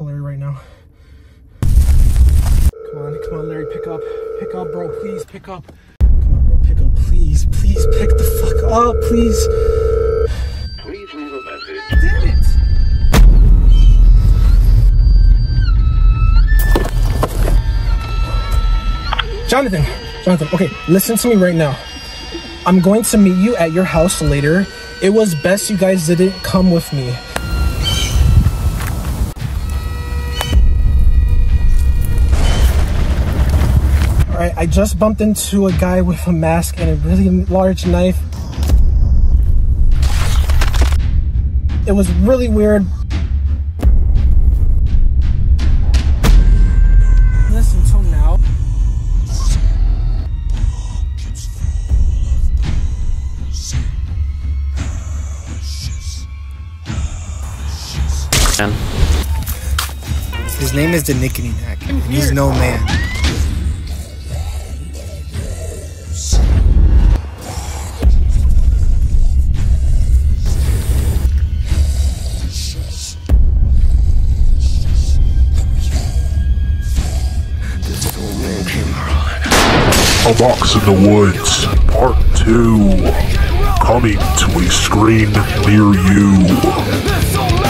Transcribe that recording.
tackle Larry right now. Come on, come on, Larry, pick up. Pick up, bro, please, pick up. Come on, bro, pick up, please, please, pick the fuck up, please. Please leave a message. Damn it! Jonathan, Jonathan, okay, listen to me right now. I'm going to meet you at your house later. It was best you guys didn't come with me. I just bumped into a guy with a mask and a really large knife. It was really weird. Listen until now. His name is the Nikity Nak, and he's no man. A Box in the Woods, Part 2. Coming to a screen near you.